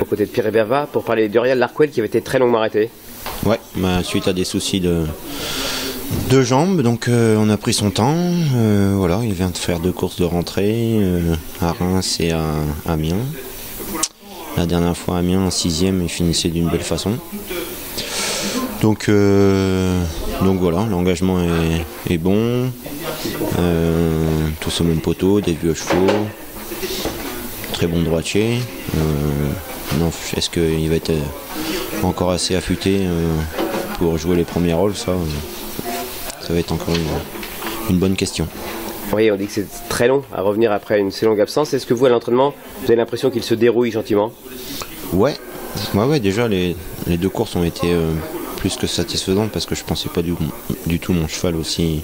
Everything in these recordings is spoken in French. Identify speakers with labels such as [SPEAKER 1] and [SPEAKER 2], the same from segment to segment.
[SPEAKER 1] aux côtés de Pierre Berva pour parler d'Uriel Larquel qui avait été très longuement arrêté.
[SPEAKER 2] Ouais, bah, suite à des soucis de, de jambes, donc euh, on a pris son temps. Euh, voilà, il vient de faire deux courses de rentrée euh, à Reims et à, Amiens. La dernière fois Amiens en sixième, il finissait d'une belle façon. Donc, donc voilà, l'engagement est, bon. tous au même poteau, des vieux chevaux, très bon droitier. Est-ce qu'il va être encore assez affûté pour jouer les premiers rôles Ça, ça va être encore une, bonne question.
[SPEAKER 1] Oui, on dit que c'est très long à revenir après une si longue absence. Est-ce que vous, à l'entraînement, vous avez l'impression qu'il se dérouille gentiment?
[SPEAKER 2] Ouais, ouais, ouais déjà les, deux courses ont été euh, plus que satisfaisantes parce que je pensais pas du, du tout mon cheval aussi,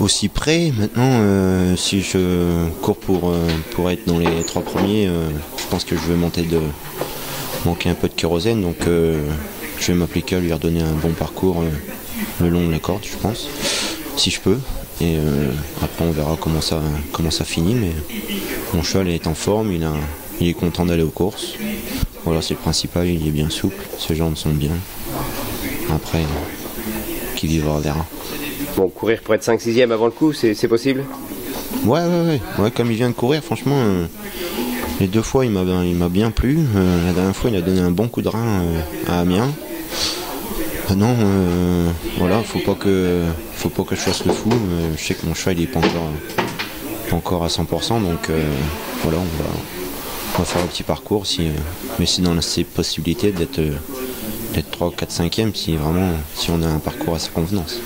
[SPEAKER 2] aussi près. Maintenant, euh, si je cours pour, euh, pour être dans les trois premiers, je pense que je vais monter de manquer un peu de kérosène. Donc je vais m'appliquer à lui redonner un bon parcours le long de la corde, je pense, si je peux. Et euh, après, on verra comment ça, comment ça finit. Mais mon cheval est en forme, il, il est content d'aller aux courses. Voilà, c'est le principal, il est bien souple, ses jambes sont bien. Après, qui vivra verra.
[SPEAKER 1] Bon, courir pour être 5-6ème avant le coup, c'est possible?
[SPEAKER 2] Ouais, ouais, ouais, Comme il vient de courir, franchement, euh, les deux fois, il m'a bien plu. Euh, la dernière fois, il a donné un bon coup de rein à Amiens. Non, euh, voilà, faut pas que faut pas que je fasse le fou. Euh, je sais que mon cheval il est pas encore, encore à 100%, donc euh, voilà, on va, faire un petit parcours, si, mais c'est dans ses possibilités d'être d'être 3, 4, 5e si vraiment si on a un parcours à sa convenance.